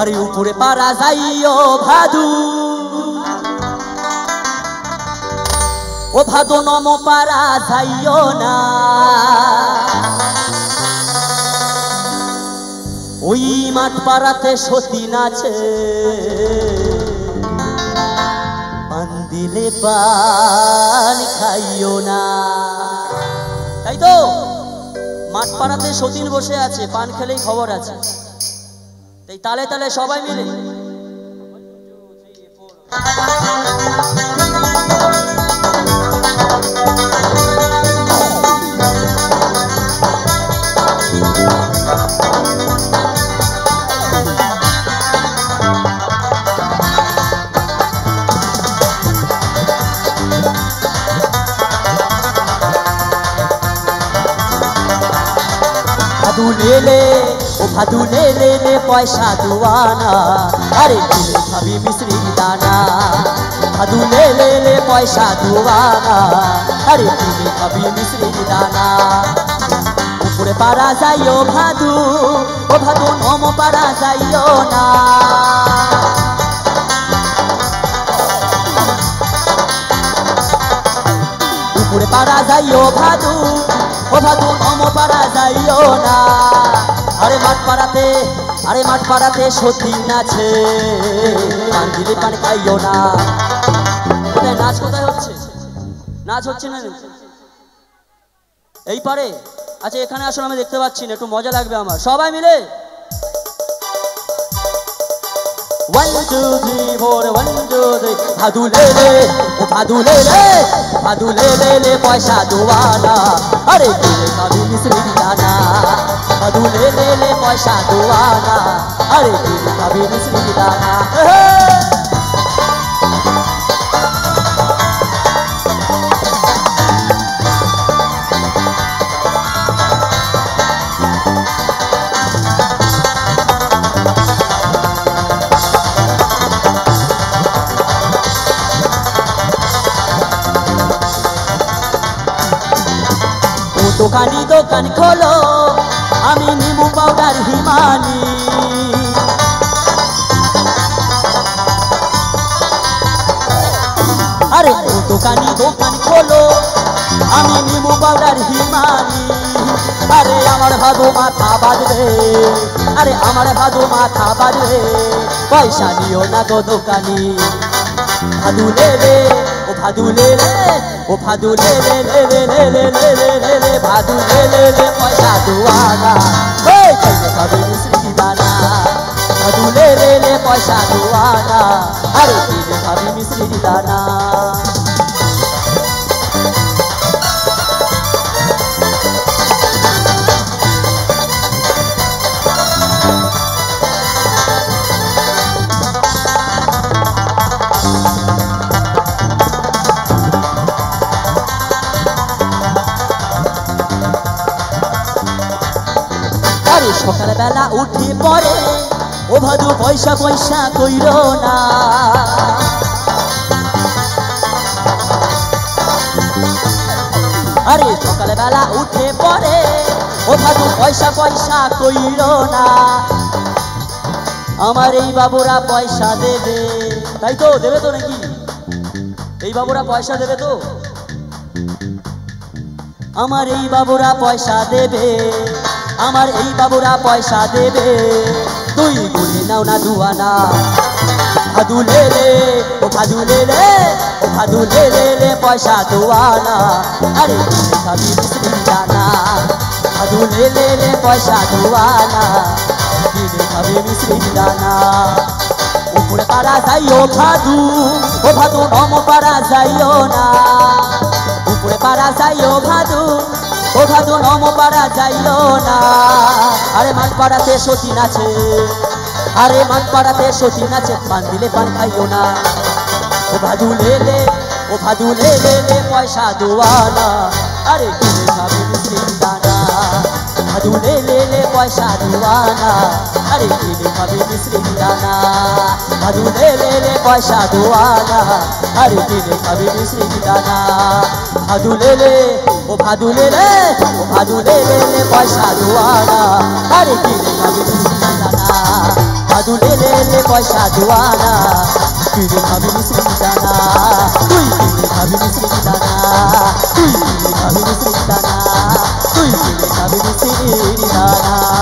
আরে উপরে পারা যাইও ভাদু। ও ভাদু নম পারা যাইও না। ওই মাঠ পাড়াতে সতী নাচে পান দিলে পান খাইও না। তাই তো? মাঠ পাড়াতে সতীন বসে আছে, পান খেলেই খবর আছে। তাই তালে তালে সবাই মিলে লেলে ও ভাদু লেলে লে পয়সা দুয়ানা। আরে দিলে খাবি মিশ্রি দানা। ভাদু লেলে লে পয়সা দুয়ানা। আরে দিলে খাবি মিশ্রি দানা। উপরে পারা যাইও ভাদু, ও ভাদু নম পারা যাইও না। উপরে পারা যাইও ভাদু ও ভাদু নম যাইও না। আরে মাঠ পাড়াতে আরে মাঠ পাড়াতে সতী নাচে। পান দিলে পান খাইও না। কোথায় নাচ কোথায় হচ্ছে? নাচ হচ্ছে না? এই পারে? আচ্ছা এখানে আসলে আমি দেখতে পাচ্ছি না, একটু মজা লাগবে আমার। সবাই মিলে? One two three four one two three ले पैसा दुआना अरे तेरे कभी मिश्री जाना भादू ले पैसा दुआना अरे तेरे कभी मिश्री जाना দোকানি দোকান খোলো, আমি নিমু পাউডার হিমানি। আরে দোকানি দোকান খোলো, আমি নিমু পাউডার হিমানি। আরে আমার ভাদু মাথা বাজবে, আরে আমার ভাদু মাথা বাজবে, পয়সা নিও না গো দোকানি। ভাদু লে ও ভাদু লে লে ও ভাদু লে লে লে লে লে লে লে লে লে লে ভাদু লে লে আরে সকালবেলা উঠে পরে ও ভাদু পয়সা পয়সা কইর না। আরে সকালবেলা উঠে পরে ও ভাদু পয়সা পয়সা কইর না। আমার এই বাবুরা পয়সা দেবে। তাই তো, দেবে তো নাকি? এই বাবুরা পয়সা দেবে তো? আমার এই বাবুরা পয়সা দেবে। আমার এই বাবুরা পয়সা দেবে। তুই গুলি নাও না দুয়ানা। ভাদু লে লে ও ভাদু লে ও ভাদু লে পয়সা দুয়ানা। আরে খাবি মিশ্রি দানা ভাদু লে পয়সা দুয়ানা। ভাদু ও ভাদু নম পারা যাইও না। উপরে পারা যাইও ভাদু ও ভাদু নমপাড়া যাইল না। আরে মানপাড়াতে সতীন আছে। আরে মানপাড়াতে সতীন আছে, পান দিলে পান খাইও না। ও ভাদু লেলে ও ভাদু লেলে লে পয়সা দোয়ানা আরে তুমি খাবে মুসলিম দানা। ভাদু লেলে লে পয়সা দোয়ানা আরে তুমি খাবে মুসলিম দানা। ভাদু লেলে পয়সা দোয়ানা हरे दिन कभी श्री गिटाना भादू ले ले ओ भादू ले ले ओ भादू ले ले ले पैसा दुआना हरे दिन कभी श्री गिटाना भादू ले ले ले पैसा दुआना তুই দেখাবি মিশ্রি দানা তুই দেখাবি মিশ্রি দানা তুই দেখাবি মিশ্রি দানা তুই দেখাবি মিশ্রি দানা